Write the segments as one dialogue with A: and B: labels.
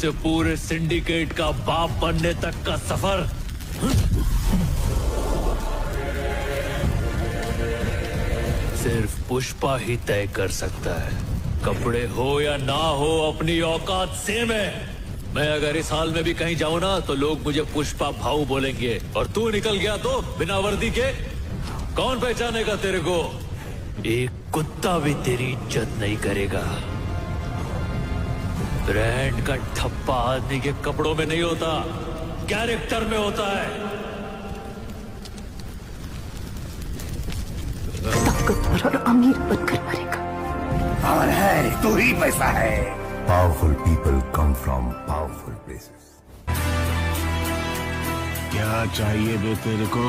A: से पूरे सिंडिकेट का बाप बनने तक का सफ़र। सिर्फ़ पुष्पा ही तय कर सकता है, कपड़े हो या ना हो अपनी औकात सेम है मैं अगर इस हाल में भी कहीं जाऊँ ना तो लोग मुझे पुष्पा भाऊ बोलेंगे। और तू निकल गया तो बिना वर्दी के? कौन पहचानेगा तेरे को? एक कुत्ता भी तेरी इज़्ज़त नहीं करेगा। ब्रांड का ठप्पा आदमी के कपड़ों में नहीं होता कैरेक्टर में होता है।
B: ताकतवर और अमीर बनकर मरेगा।
C: और है तू ही पैसा है।
D: Powerful people come from powerful places
C: क्या चाहिए बे तेरे को?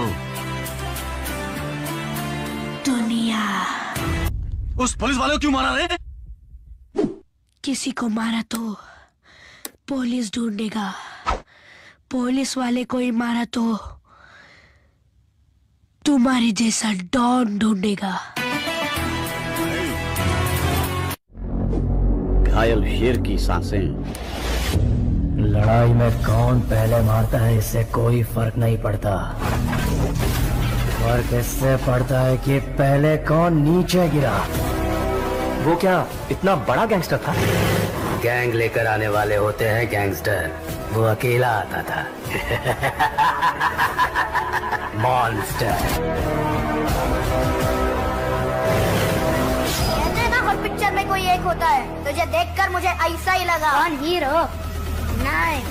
B: दुनिया।
C: उस पुलिस वाले को क्यों मारा रे?
B: किसी को मारा तो पुलिस ढूंढेगा। पुलिस वाले को ही मारा तो तुम्हारे जैसा डॉन ढूंढेगा।
E: घायल शेर की साँसें।
F: लड़ाई में कौन पहले मारता है इससे कोई फ़र्क नहीं पड़ता। फ़र्क इससे पड़ता है कि पहले कौन नीचे गिरा। वो क्या इतना बड़ा गैंगस्टर था? गैंग लेकर आने वाले होते हैं गैंगस्टर वो अकेला आता था। मॉन्स्टर
G: कहते हैं ना हर पिक्चर में कोई एक होता है। तुझे देखकर मुझे ऐसा ही लगा। कौन हीरो? नहीं